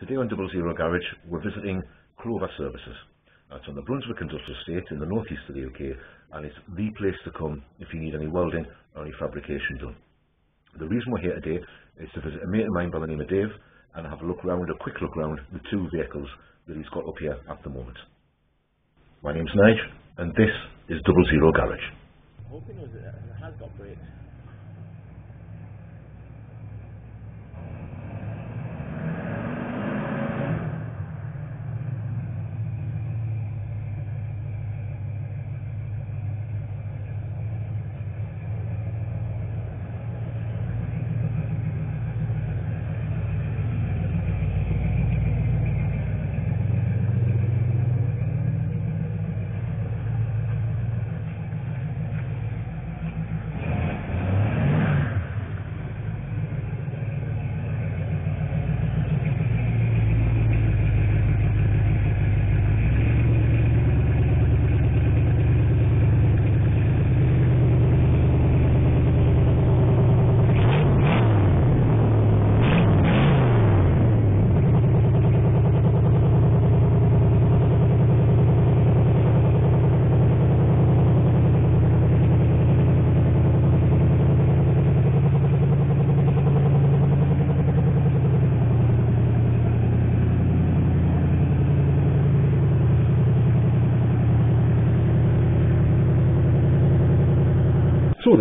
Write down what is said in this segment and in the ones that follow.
Today on Double Zero Garage, we're visiting Clover Services. That's on the Brunswick Industrial Estate in the northeast of the UK, and it's the place to come if you need any welding or any fabrication done. The reason we're here today is to visit a mate of mine by the name of Dave and have a look round, a quick look round the two vehicles that he's got up here at the moment. My name's Nige, and this is Double Zero Garage.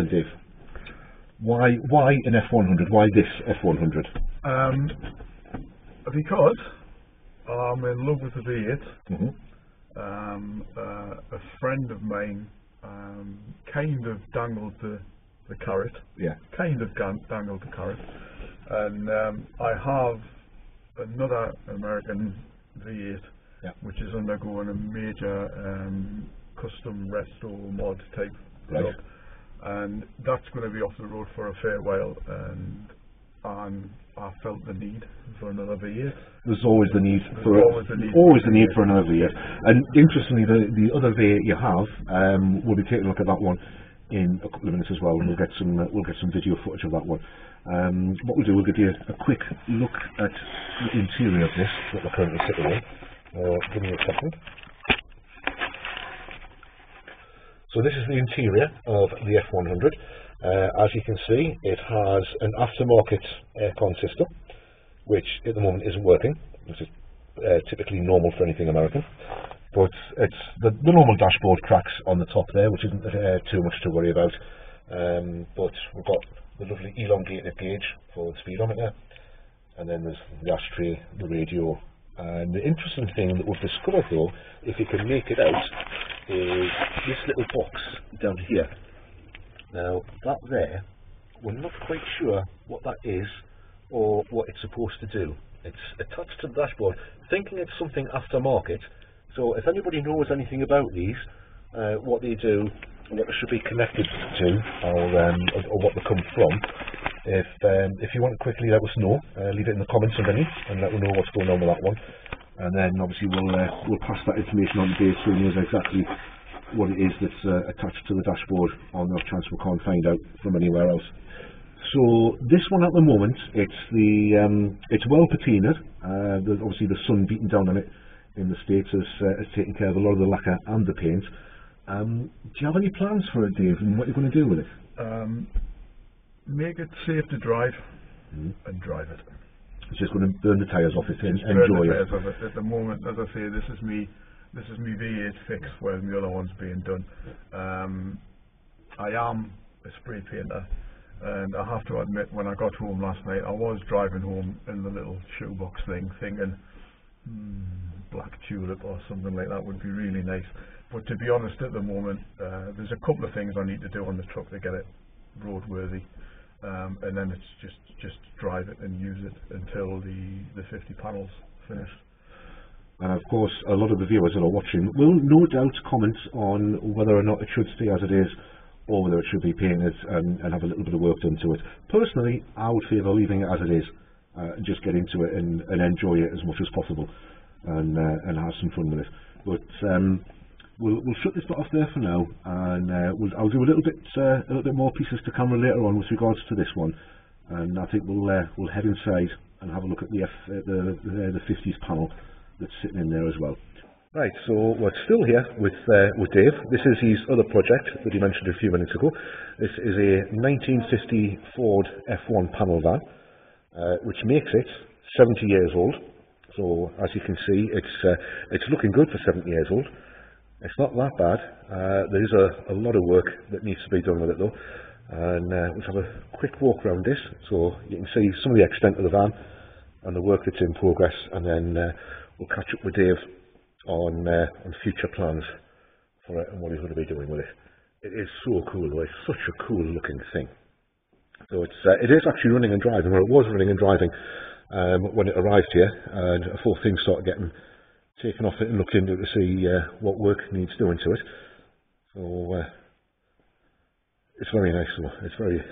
Dave, why why an F100? Why this F100? Um, because I'm in love with the V8. hmm Um, uh, a friend of mine um, kind of dangled the, the carrot, Yeah. kind of dangled the carrot, and um, I have another American V8 Yeah. which is undergoing a major um, custom resto mod type Right. job, and that's going to be off the road for a fair while, and and I felt the need for another V8. There's always the need There's for always the need always the need for another V8. And interestingly, the the other V8 you have, um, we'll be taking a look at that one in a couple of minutes as well, and we'll get some uh, we'll get some video footage of that one. Um, what we'll do, we'll give you a quick look at the interior of this that we're currently sitting in. Uh, give me a second. So this is the interior of the F100. Uh, as you can see, it has an aftermarket aircon system, which at the moment isn't working, which is uh, typically normal for anything American. But it's the, the normal dashboard cracks on the top there, which isn't uh, too much to worry about. Um, but we've got the lovely elongated gauge for the speedometer, and then there's the ashtray, the radio. And the interesting thing that we've discovered though, if you can make it out, is this little box down here. Now that there, we're not quite sure what that is or what it's supposed to do. It's attached to the dashboard, thinking it's something aftermarket. So if anybody knows anything about these, uh, what they do, what they should be connected to, or, um, or, or what they come from, if um, if you want to quickly let us know, uh, leave it in the comments underneath and let us know what's going on with that one. And then obviously we'll uh, we'll pass that information on to Dave so he knows exactly what it is that's uh, attached to the dashboard on the chance we can't find out from anywhere else. So this one at the moment, it's the um, it's well patinaed. Uh, there's obviously the sun beating down on it in the states has, uh, has taken care of a lot of the lacquer and the paint. Um, do you have any plans for it, Dave, and what you're going to do with it? Um, make it safe to drive Mhm. and drive it. It's just going to burn the tyres off it and enjoy it. it. At the moment, as I say, this is me. This is me V8 fix while the other one's being done. Um, I am a spray painter, and I have to admit, when I got home last night, I was driving home in the little shoebox thing, thinking, hmm, black tulip or something like that would be really nice. But to be honest, at the moment, uh, there's a couple of things I need to do on the truck to get it roadworthy, um, and then it's just just drive it and use it until the the 50 panels finished. And of course, a lot of the viewers that are watching will no doubt comment on whether or not it should stay as it is or whether it should be painted and, and have a little bit of work done to it. Personally, I would favour leaving it as it is uh, just get into it and, and enjoy it as much as possible and uh, and have some fun with it. But um, we'll we'll shut this bit off there for now, and uh, we'll, I'll do a little bit uh, a little bit more pieces to camera later on with regards to this one, and I think we'll uh, we'll head inside and have a look at the F, uh, the, the, the 50s panel that's sitting in there as well. Right, so we're still here with uh, with Dave. This is his other project that he mentioned a few minutes ago. This is a 1950 Ford F1 panel van, uh, which makes it 70 years old. So as you can see, it's uh, it's looking good for 70 years old. It's not that bad. Uh, there is a, a lot of work that needs to be done with it though. And uh, let's have a quick walk around this so you can see some of the extent of the van and the work that's in progress and then uh, we'll catch up with Dave on, uh, on future plans for it and what he's going to be doing with it. It is so cool though, it's such a cool looking thing. So it's, uh, it is actually running and driving, or it was running and driving um, when it arrived here and thought things started getting taken off it and looked into it to see uh, what work needs doing to it. So uh, it's very nice though. It's very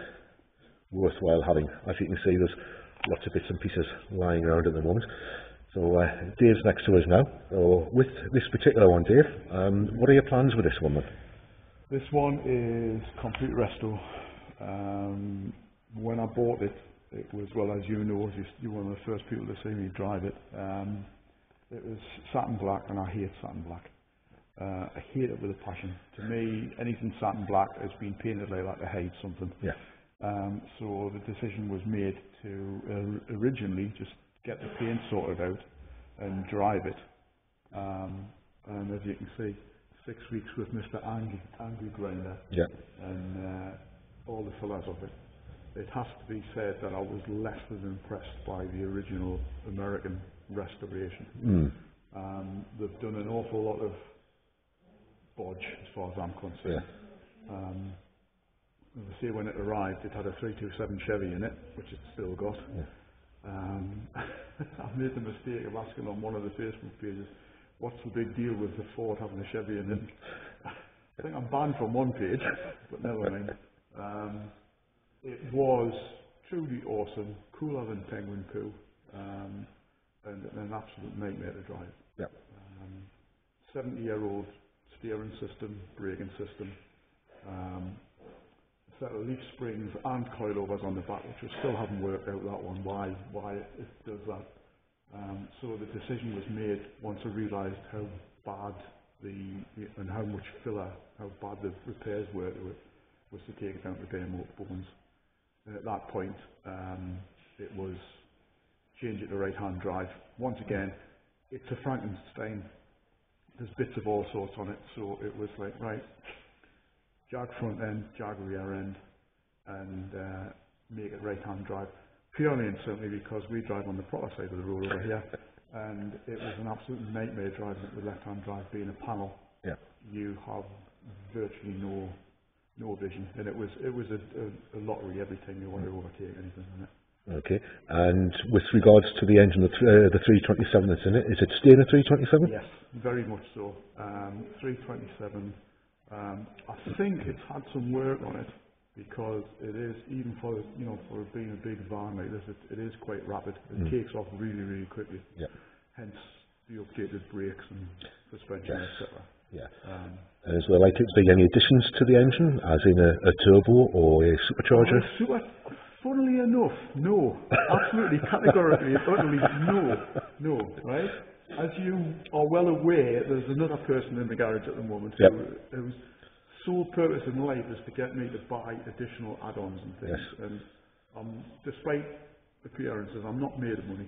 worthwhile having. As you can see, there's lots of bits and pieces lying around at the moment. So uh, Dave's next to us now. So with this particular one, Dave, um, what are your plans with this one then? This one is complete resto. Um, when I bought it, it was, well, as you know, you- you're one of the first people to see me drive it. Um, it was satin black, and I hate satin black. Uh, I hate it with a passion. To me, anything satin black has been painted like, like I hate something. Yeah. Um, so the decision was made to uh, originally just get the paint sorted out and drive it. Um, and as you can see, six weeks with Mr. Angry, Angry Grinder Yeah. and uh, all the fillers of it. It has to be said that I was less than impressed by the original American restoration. Mm. Um, they've done an awful lot of bodge as far as I'm concerned. Um, as I say, when it arrived, it had a 327 Chevy in it, which it's still got. Um, I made the mistake of asking on one of the Facebook pages, what's the big deal with the Ford having a Chevy in it? I think I'm banned from one page, but never mind. Um, it was truly awesome, cooler than Penguin Poo, um, and an absolute nightmare to drive. Yeah. Um, 70 year old steering system, braking system, um, set of leaf springs and coilovers on the back, which we still haven't worked out that one, why, why it, it does that. Um, so the decision was made once I realised how bad the, the, and how much filler, how bad the repairs were to it, was to take it down to bare motor bones. And at that point, um, it was change it to right hand drive. Once again, it's a Frankenstein. There's bits of all sorts on it, so it was like, right, jag front end, jag rear end, and uh, make it right hand drive. Purely and simply because we drive on the proper side of the road over here, and it was an absolute nightmare driving it with left hand drive being a panel. Yeah. You have virtually no no vision, and it was it was a, a, a lottery every time you want to overtake anything on it. Okay. And with regards to the engine, the, th- uh, the 327 that's in it, is it staying a 327? Yes, very much so. Um, 327. Um, I think it's had some work on it because it is even for you know for being a big van like this, it, it is quite rapid. It takes off really really quickly. Yeah. Hence the updated brakes and suspension, Yes. etc. Yeah. Um, there likely to be any additions to the engine, as in a, a turbo or a supercharger? Oh, super, funnily enough, no. Absolutely, categorically, utterly no. No, right? As you are well aware, there's another person in the garage at the moment Yep. who, whose sole purpose in life is to get me to buy additional add-ons and things. Yes. And um, despite appearances, I'm not made of money.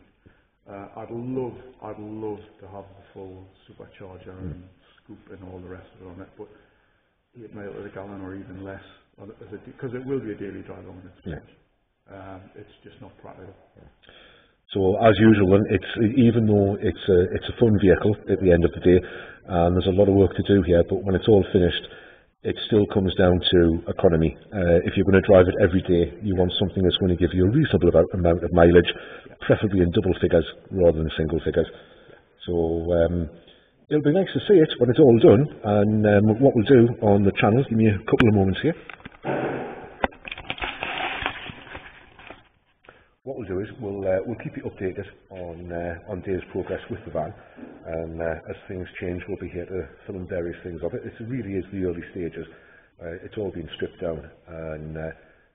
Uh, I'd love, I'd love to have the full supercharger and scoop and all the rest of it on it, but eight mile to the gallon or even less, because it will be a daily driver on it's Yeah. Um, it's just not practical. So as usual, it's even though it's a it's a fun vehicle at the end of the day, and there's a lot of work to do here. But when it's all finished, it still comes down to economy. Uh, if you're going to drive it every day, you want something that's going to give you a reasonable about, amount of mileage, preferably in double figures rather than single figures. So um, it'll be nice to see it when it's all done. And um, what we'll do on the channel, give me a couple of moments here. What we'll do is we'll uh, we'll keep you updated on uh, on Dave's progress with the van, and uh, as things change, we'll be here to film various things of it. It really is the early stages. Uh, it's all been stripped down, and uh,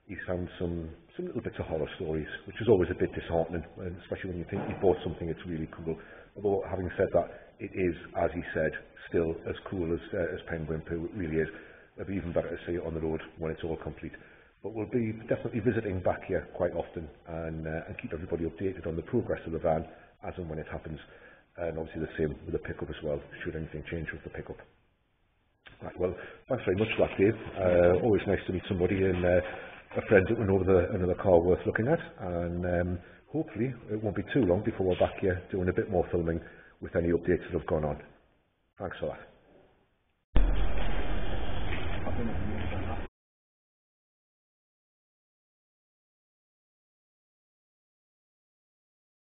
he's found some some little bits of horror stories, which is always a bit disheartening, especially when you think you bought something that's really cool. Although, having said that, it is, as he said, still as cool as, uh, as Penguin Poo. Really is. It'll be even better to see it on the road when it's all complete. But we'll be definitely visiting back here quite often and, uh, and keep everybody updated on the progress of the van as and when it happens. And obviously the same with the pickup as well, should anything change with the pickup. Right, well, thanks very much for that, Dave. Uh, always nice to meet somebody and uh, a friend that went over the, another car worth looking at. And um, hopefully it won't be too long before we're back here doing a bit more filming with any updates that have gone on. Thanks for that.